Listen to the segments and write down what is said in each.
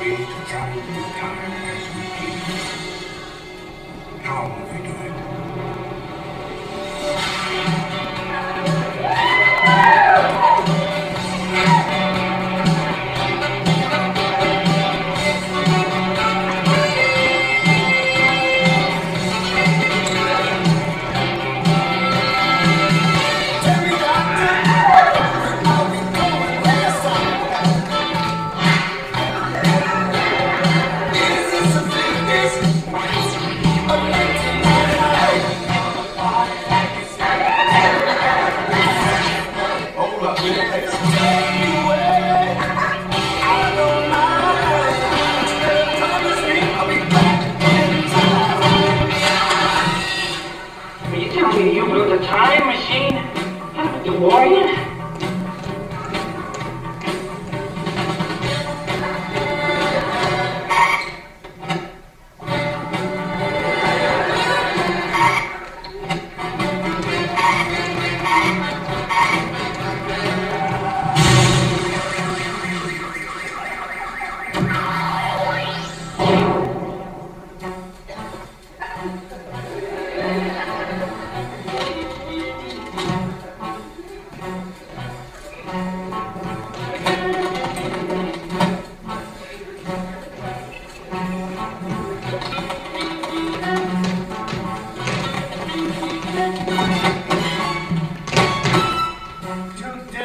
We need to travel through time as we please. How will we do it?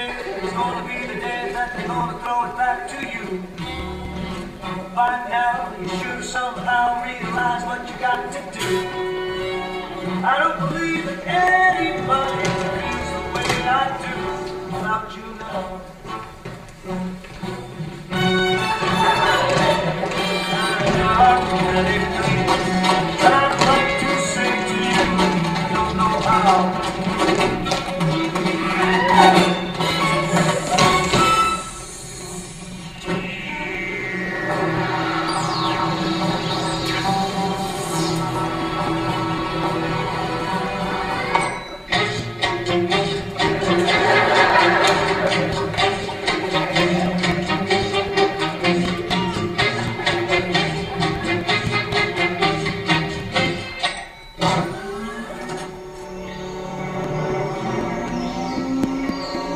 Today is gonna be the day that they're gonna throw it back to you. By now, you should somehow realize what you got to do. I don't believe that anybody feels the way I do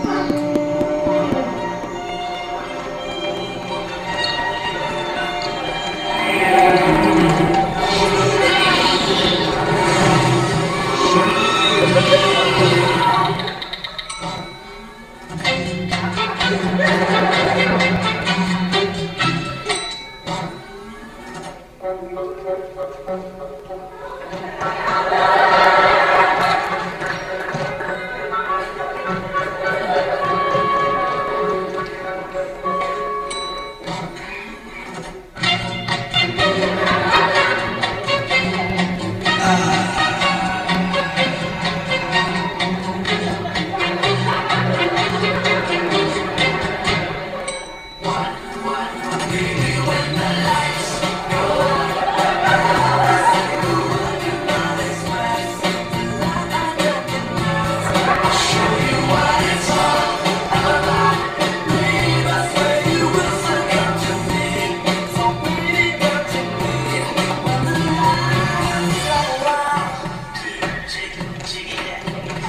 Bye.